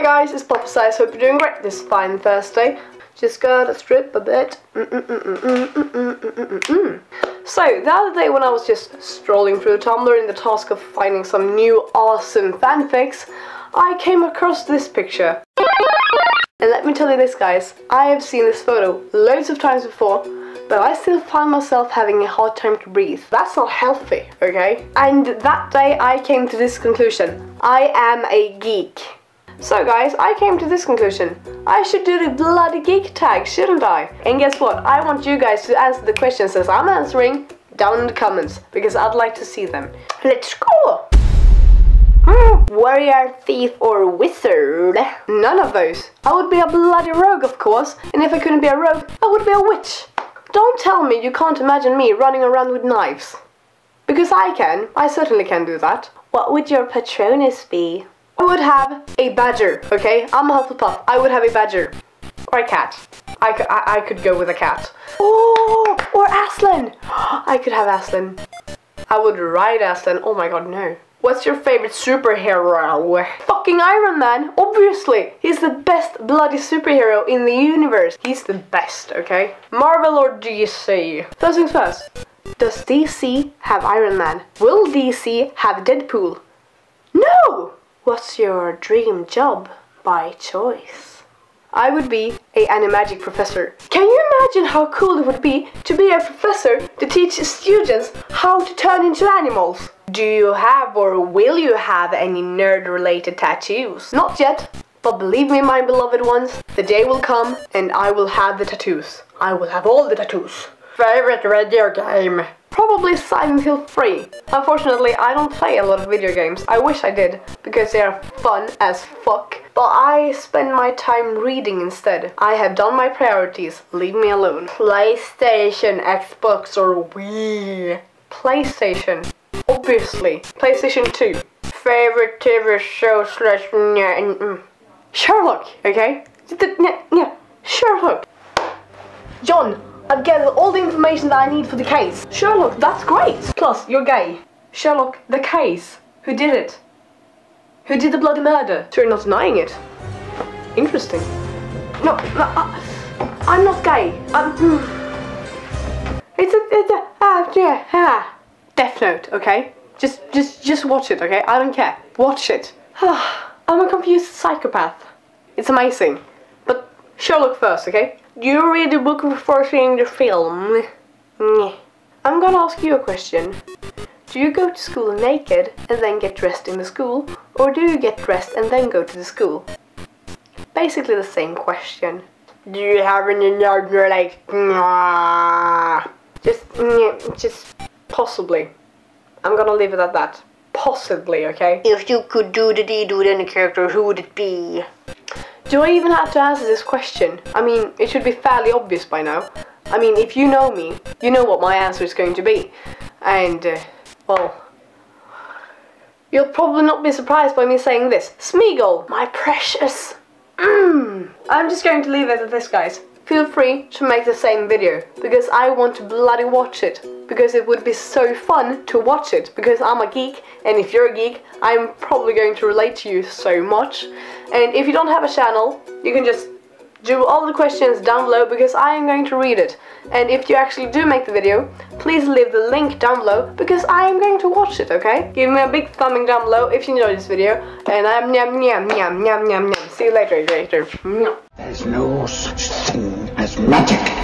Hi guys, it's Papperzize. Hope you're doing great this fine Thursday. Just gotta strip a bit. So, the other day when I was just strolling through Tumblr in the task of finding some new awesome fanfics, I came across this picture. And let me tell you this guys, I have seen this photo loads of times before, but I still find myself having a hard time to breathe. That's not healthy, okay? And that day I came to this conclusion. I am a geek. So guys, I came to this conclusion. I should do the bloody geek tag, shouldn't I? And guess what? I want you guys to answer the questions as I'm answering down in the comments, because I'd like to see them. Let's go! Hmm, warrior, thief, or wizard? None of those. I would be a bloody rogue, of course, and if I couldn't be a rogue, I would be a witch. Don't tell me you can't imagine me running around with knives. Because I can. I certainly can do that. What would your patronus be? I would have a badger, okay? I'm a Hufflepuff. I would have a badger. Or a cat. I I, I could go with a cat. Oh, or Aslan. I could have Aslan. I would ride Aslan. Oh my god, no. What's your favorite superhero? Fucking Iron Man, obviously. He's the best bloody superhero in the universe. He's the best, okay? Marvel or DC? First things first. Does DC have Iron Man? Will DC have Deadpool? What's your dream job by choice? I would be a animagic professor. Can you imagine how cool it would be to be a professor to teach students how to turn into animals? Do you have or will you have any nerd related tattoos? Not yet, but believe me my beloved ones, the day will come and I will have the tattoos. I will have all the tattoos. Favorite video game? Probably Silent Hill 3. Unfortunately, I don't play a lot of video games. I wish I did, because they are fun as fuck. But I spend my time reading instead. I have done my priorities. Leave me alone. PlayStation, Xbox, or Wii? PlayStation. Obviously. PlayStation 2. Favorite TV show slash... Mm, mm. Sherlock, okay? Sherlock. John, I've gathered all the information that I need for the case. Sherlock, that's great. Plus, you're gay. Sherlock, the case. Who did it? Who did the bloody murder? So you're not denying it. Interesting. No, uh, I'm not gay. I'm... It's a, it's a, ah, yeah, ah. Death Note, okay? Just, just, just watch it, okay? I don't care. Watch it. I'm a confused psychopath. It's amazing. But Sherlock first, okay? Do you read the book before seeing the film. I'm gonna ask you a question. Do you go to school naked and then get dressed in the school? Or do you get dressed and then go to the school? Basically the same question. Do you have any you're like just just possibly. I'm gonna leave it at that. Possibly, okay? If you could do the deed with any character, who would it be? Do I even have to answer this question? I mean, it should be fairly obvious by now. I mean, if you know me, you know what my answer is going to be. And, uh, well, you'll probably not be surprised by me saying this. Smeagol, my precious. Mm. I'm just going to leave it at this, guys. Feel free to make the same video, because I want to bloody watch it. Because it would be so fun to watch it, because I'm a geek, and if you're a geek, I'm probably going to relate to you so much. And if you don't have a channel, you can just do all the questions down below because I am going to read it. And if you actually do make the video, please leave the link down below because I am going to watch it, okay? Give me a big thumbing down below if you enjoyed this video. And I'm nyam nyam nyam nyam nyam nyam. See you later, later. There's no such thing magic.